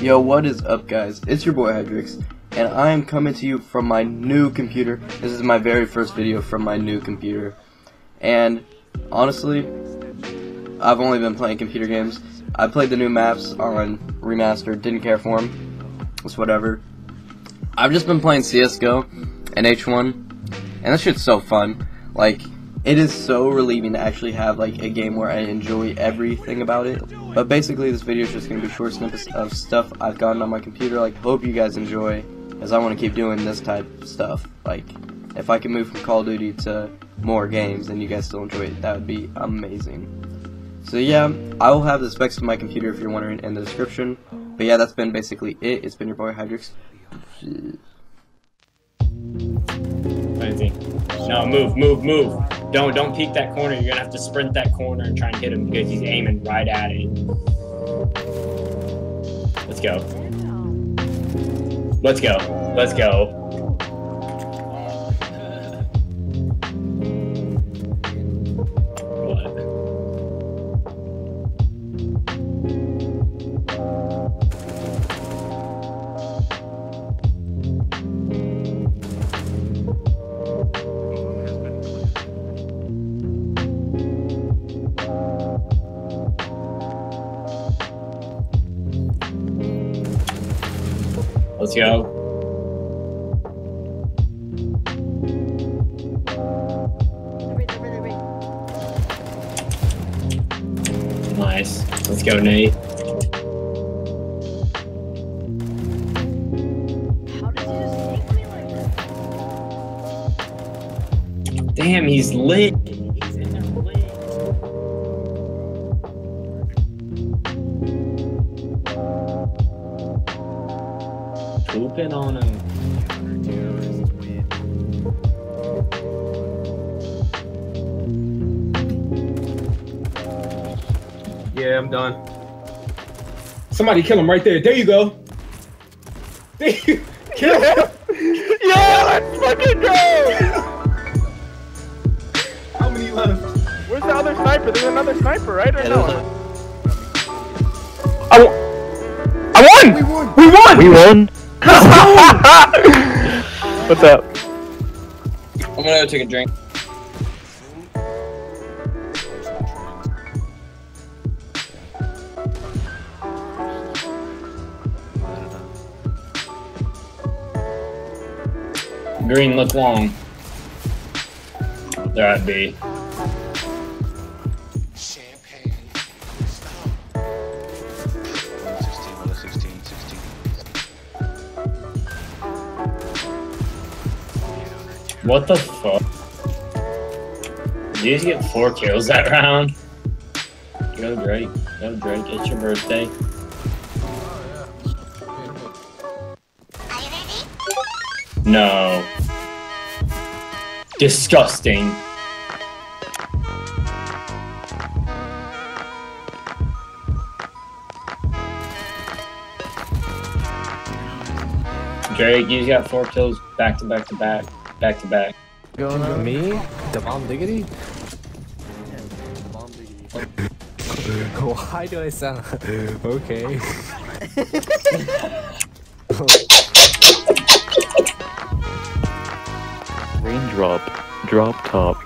Yo, what is up guys? It's your boy Hyderix, and I am coming to you from my new computer. This is my very first video from my new computer. And, honestly, I've only been playing computer games. I played the new maps on Remastered, didn't care for them. It's whatever. I've just been playing CSGO and H1, and that shit's so fun. Like, it is so relieving to actually have like a game where I enjoy everything about it. But basically, this video is just gonna be short snippets of stuff I've gotten on my computer. Like, hope you guys enjoy, as I want to keep doing this type of stuff. Like, if I can move from Call of Duty to more games and you guys still enjoy it, that would be amazing. So yeah, I will have the specs of my computer if you're wondering in the description. But yeah, that's been basically it. It's been your boy Hyderix. No, move, move, move. Don't don't peek that corner. You're gonna have to sprint that corner and try and hit him because he's aiming right at it. Let's go. Let's go. Let's go. Let's go. Nice. Let's go, Nate. Damn, he's lit. Pooping on him. Yeah, I'm done. Somebody kill him right there. There you go. There you kill him. Yeah, let's fucking go! How many left? Where's the other sniper? There's another sniper, right? Or Yeah, no? there's I, w- I won! We won. We won! We won. What's up? I'm gonna go take a drink. Green, look long. There I'd be. What the fuck? You get four kills that round? Go Drake. Go Drake. It's your birthday. No. Disgusting. Drake, you got four kills back to back to back, back to back. Going on me? The bomb diggity? Why do I sound okay? Raindrop, drop top.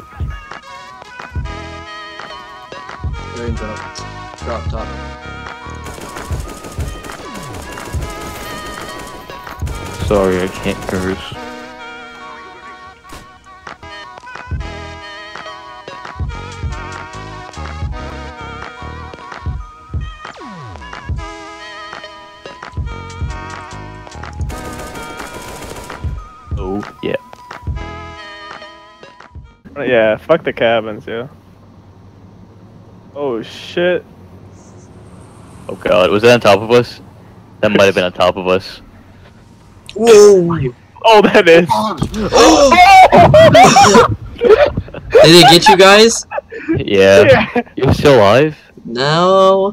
Raindrop. Drop top. Sorry, I can't curse. Oh, yeah. Yeah, fuck the cabins, yeah. Oh shit. Oh god, was that on top of us? That might have been on top of us. Whoa! Oh, that is. Did it get you guys? Yeah. Yeah. You're still alive? No.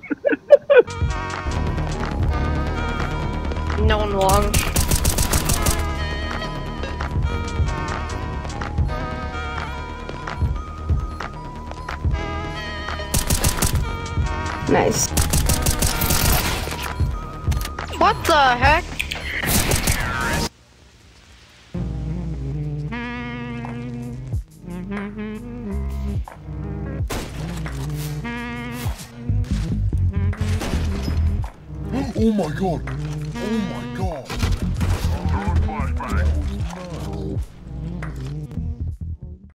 No one long. Nice. What the heck? Oh, oh my god!